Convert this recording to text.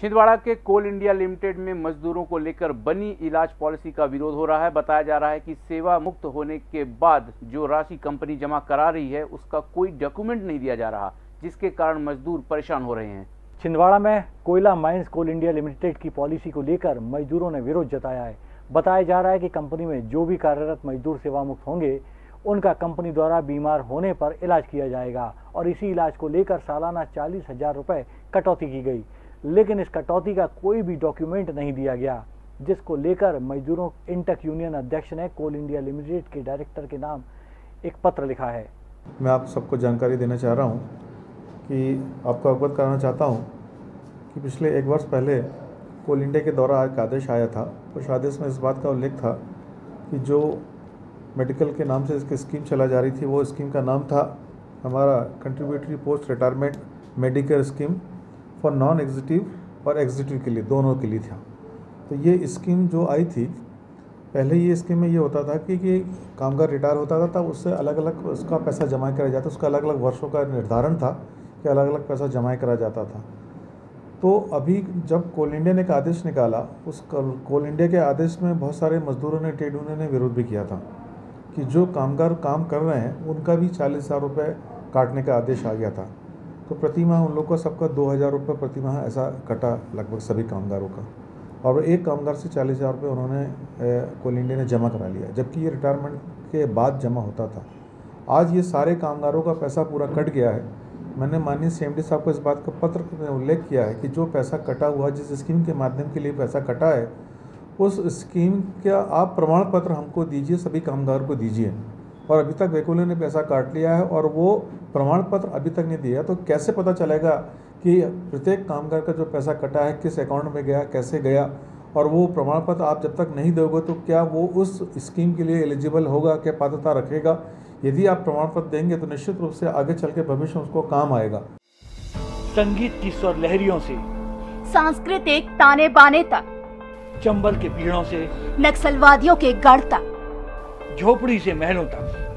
छिंदवाड़ा के कोल India limited में मजदूरों को लेकर बनी इलाज पॉलिसी का विरोध हो रहा है। बताया जा रहा है कि सेवा मुक्त होने के बाद जो राशि कंपनी जमा करा रही है, उसका कोई डॉक्यूमेंट नहीं दिया जा रहा, जिसके कारण मजदूर परेशान हो रहे हैं। छिंदवाड़ा में कोयला माइंस कोल इंडिया लिमिटेड की पॉलिसी को लेकर मजदूरों ने विरोध जताया है। बताया जा रहा है कि कंपनी में जो भी कार्यरत मजदूर सेवा मुक्त होंगे, उनका कंपनी द्वारा बीमार होने पर इलाज किया जाएगा और इसी इलाज को लेकर सालाना चालीस हज़ार रुपये कटौती की गई। लेकिन इस कटौती का कोई भी डॉक्यूमेंट नहीं दिया गया, जिसको लेकर मजदूरों, इंटक यूनियन अध्यक्ष ने कोल इंडिया लिमिटेड के डायरेक्टर के नाम एक पत्र लिखा है। मैं आप सबको जानकारी देना चाह रहा हूँ कि आपको अवगत कराना चाहता हूँ कि पिछले एक वर्ष पहले कोल इंडिया के द्वारा एक आदेश आया था। उस आदेश में इस बात का उल्लेख था कि जो मेडिकल के नाम से इसकी स्कीम चला जा रही थी, वो स्कीम का नाम था हमारा contributory post retirement medical scheme for non executive और एग्जीक्यूटिव के लिए दोनों के लिए था। तो ये स्कीम जो आई थी पहले ये स्कीम में ये होता था कि, कि कामगार रिटायर होता था तब उससे अलग अलग उसका पैसा जमा करा जाता उसका अलग अलग वर्षों का निर्धारण था कि अलग अलग पैसा जमा करा जाता था। तो अभी जब कोल इंडिया ने एक आदेश निकाला उस कोल इंडिया के आदेश में बहुत सारे मजदूरों ने ट्रेड यूनियन ने विरोध भी किया था कि जो कामगार काम कर रहे हैं उनका भी चालीस हज़ार रुपये काटने का आदेश आ गया था। तो प्रति माह उन लोग का सबका दो हज़ार रुपये प्रति माह ऐसा कटा लगभग सभी कामगारों का। और एक कामगार से चालीस हज़ार रुपये उन्होंने कोल इंडिया ने जमा करा लिया, जबकि ये रिटायरमेंट के बाद जमा होता था। आज ये सारे कामगारों का पैसा पूरा कट गया है। मैंने माननीय सी एम साहब को इस बात का पत्र में उल्लेख किया है कि जो पैसा कटा हुआ जिस स्कीम के माध्यम के लिए पैसा कटा है, उस स्कीम का आप प्रमाण पत्र हमको दीजिए, सभी कामगार को दीजिए। और अभी तक वैकुल्य ने पैसा काट लिया है और वो प्रमाण पत्र अभी तक नहीं दिया तो कैसे पता चलेगा कि प्रत्येक कामगार का जो पैसा कटा है किस अकाउंट में गया कैसे गया? और वो प्रमाण पत्र आप जब तक नहीं दोगे तो क्या वो उस स्कीम के लिए एलिजिबल होगा क्या पात्रता रखेगा? यदि आप प्रमाण पत्र देंगे तो निश्चित रूप से आगे चल के भविष्य में उसको काम आएगा। संगीत की स्वर लहरियों से सांस्कृतिक ताने बाने तक चंबल के पीड़ों से नक्सलवादियों के गढ़ तक। झोपड़ी से महलों तक।